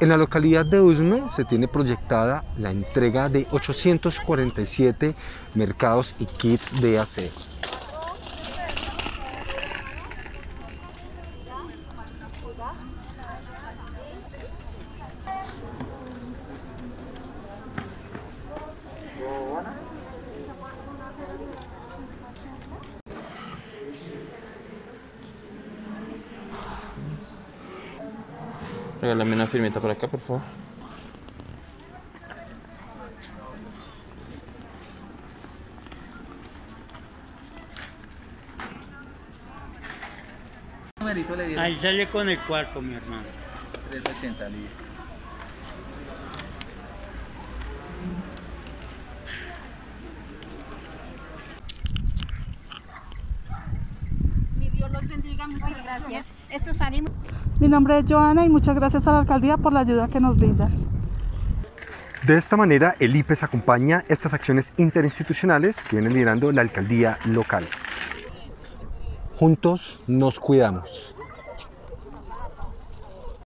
En la localidad de Usme se tiene proyectada la entrega de 847 mercados y kits de aseo. Regálame una firmita por acá, por favor. Ahí sale con el cuarto, mi hermano. 380, listo. Bendiga, muchas gracias. Estos ánimos. Mi nombre es Joana y muchas gracias a la alcaldía por la ayuda que nos brindan. De esta manera, el IPES acompaña estas acciones interinstitucionales que viene liderando la alcaldía local. Juntos nos cuidamos.